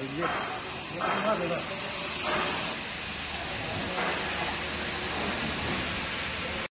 你게굉장 히.